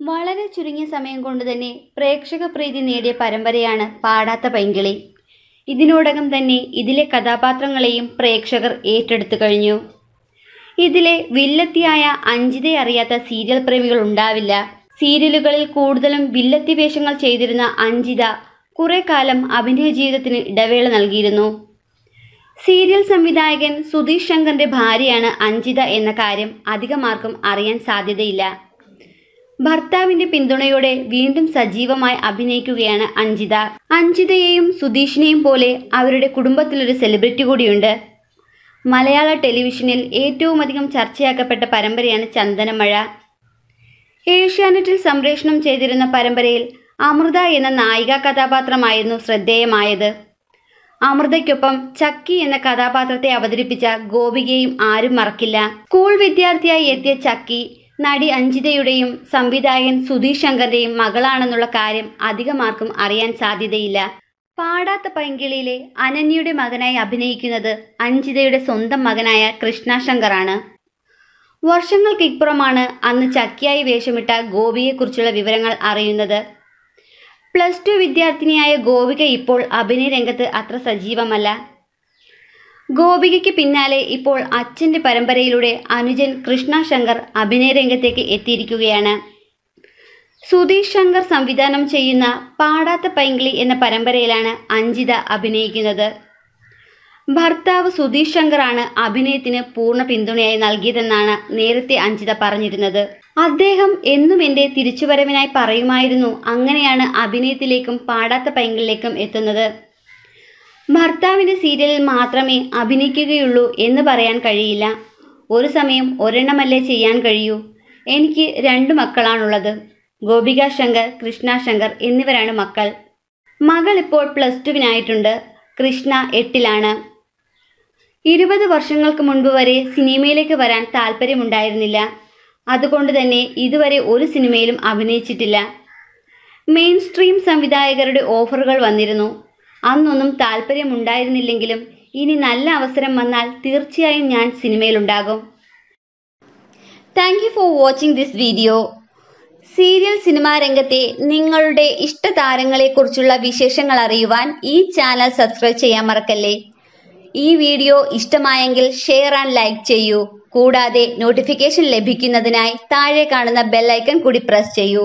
വളരെ ചുരുങ്ങിയ സമയം കൊണ്ട് തന്നെ പ്രേക്ഷക പ്രീതി നേടിയ പരമ്പരയാണ് പാടാത്ത പൈങ്കിളി. ഇതിനോടകം തന്നെ ഇതിലെ കഥാപാത്രങ്ങളെയും പ്രേക്ഷകർ ഏറ്റെടുത്തു കഴിഞ്ഞു. ഇതിലെ വില്ലത്തിയായ അഞ്ജിതയെ അറിയാത്ത സീരിയൽ പ്രേമികൾ ഉണ്ടാവില്ല. സീരിയലുകളിൽ കൂടുതലും വില്ലത്തി വേഷങ്ങൾ ചെയ്തിരുന്ന അഞ്ജിത കുറെ കാലം അഭിനയ ജീവിതത്തിന് ഇടവേള നൽകിയിരുന്നു. സീരിയൽ സംവിധായകൻ സുധീഷ് ശങ്കറിന്റെ ഭാര്യയാണ് അഞ്ജിത എന്ന കാര്യം അധികമാർക്കും അറിയാൻ സാധ്യതയില്ല. ഭർത്താവിന്റെ പിന്തുണയോടെ വീണ്ടും സജീവമായി അഭിനയിക്കുകയാണ് അഞ്ജിത. അഞ്ജിതയെയും സുധീഷിനെയും പോലെ അവരുടെ കുടുംബത്തിലൊരു സെലിബ്രിറ്റി കൂടിയുണ്ട്. മലയാള ടെലിവിഷനിൽ ഏറ്റവും അധികം ചർച്ചയാക്കപ്പെട്ട പരമ്പരയാണ് ചന്ദനമഴ. ഏഷ്യാനെറ്റിൽ സംപ്രേഷണം ചെയ്തിരുന്ന പരമ്പരയിൽ അമൃത എന്ന നായിക കഥാപാത്രമായിരുന്നു ശ്രദ്ധേയമായത്. അമൃതയ്ക്കൊപ്പം ചക്കി എന്ന കഥാപാത്രത്തെ അവതരിപ്പിച്ച ഗോപികയും ആരും മറക്കില്ല. സ്കൂൾ വിദ്യാർത്ഥിയായി എത്തിയ ചക്കി നടി അഞ്ജിതയുടെയും സംവിധായകൻ സുധീഷ് ശങ്കറിന്റെയും മകളാണെന്നുള്ള കാര്യം അധികമാർക്കും അറിയാൻ സാധ്യതയില്ല. പാടാത്ത പൈങ്കിളിയിലെ അനന്യയുടെ മകനായി അഭിനയിക്കുന്നത് അഞ്ജിതയുടെ സ്വന്തം മകനായ കൃഷ്ണ ശങ്കറാണ്. വർഷങ്ങൾക്കിപ്പുറമാണ് അന്ന് ചക്കിയായി വേഷമിട്ട ഗോപിയെക്കുറിച്ചുള്ള വിവരങ്ങൾ അറിയുന്നത്. പ്ലസ് ടു വിദ്യാർത്ഥിനിയായ ഗോപിക ഇപ്പോൾ അഭിനയ രംഗത്ത് അത്ര സജീവമല്ല. ഗോപികയ്ക്ക് പിന്നാലെ ഇപ്പോൾ അച്ഛന്റെ പരമ്പരയിലൂടെ അനുജൻ കൃഷ്ണ ശങ്കർ അഭിനയ രംഗത്തേക്ക് എത്തിയിരിക്കുകയാണ്. സുധീഷ് ശങ്കർ സംവിധാനം ചെയ്യുന്ന പാടാത്ത പൈങ്കിളി എന്ന പരമ്പരയിലാണ് അഞ്ജിത അഭിനയിക്കുന്നത്. ഭർത്താവ് സുധീഷ് ശങ്കറാണ് അഭിനയത്തിന് പൂർണ പിന്തുണയായി നൽകിയതെന്നാണ് നേരത്തെ അഞ്ജിത പറഞ്ഞിരുന്നത്. അദ്ദേഹം എന്നും എന്റെ തിരിച്ചുവരവിനായി പറയുമായിരുന്നു അങ്ങനെയാണ് അഭിനയത്തിലേക്കും പാടാത്ത പൈങ്കിളിലേക്കും എത്തുന്നത്. ഭർത്താവിന്റെ സീരിയലിൽ മാത്രമേ അഭിനയിക്കുകയുള്ളൂ എന്ന് പറയാൻ കഴിയില്ല. ഒരു സമയം ഒരെണ്ണമല്ലേ ചെയ്യാൻ കഴിയൂ? എനിക്ക് രണ്ട് മക്കളാണുള്ളത്. ഗോപിക ശങ്കർ കൃഷ്ണ ശങ്കർ എന്നിവരാണ് മക്കൾ. മകൾ ഇപ്പോൾ പ്ലസ് ടുവിനായിട്ടുണ്ട്. കൃഷ്ണ എട്ടിലാണ്. ഇരുപത് വർഷങ്ങൾക്ക് മുൻപ് വരെ സിനിമയിലേക്ക് വരാൻ താല്പര്യമുണ്ടായിരുന്നില്ല. അതുകൊണ്ട് തന്നെ ഇതുവരെ ഒരു സിനിമയിലും അഭിനയിച്ചിട്ടില്ല. മെയിൻ സ്ട്രീം സംവിധായകരുടെ ഓഫറുകൾ വന്നിരുന്നു. അന്നൊന്നും താല്പര്യമുണ്ടായിരുന്നില്ലെങ്കിലും ഇനി നല്ല അവസരം വന്നാൽ തീർച്ചയായും ഞാൻ സിനിമയിലുണ്ടാകും. Thank you for watching this video serial cinema രംഗത്തെ നിങ്ങളുടെ ഇഷ്ട താരങ്ങളെക്കുറിച്ചുള്ള വിശേഷങ്ങൾ അറിയുവാൻ ഈ ചാനൽ സബ്സ്ക്രൈബ് ചെയ്യാൻ മറക്കല്ലേ? ഈ വീഡിയോ ഇഷ്ടമായെങ്കിൽ ഷെയർ ആൻഡ് ലൈക്ക് ചെയ്യൂ. കൂടാതെ നോട്ടിഫിക്കേഷൻ ലഭിക്കുന്നതിനായി താഴെ കാണുന്ന ബെല്ലൈക്കൺ കൂടി പ്രസ് ചെയ്യൂ.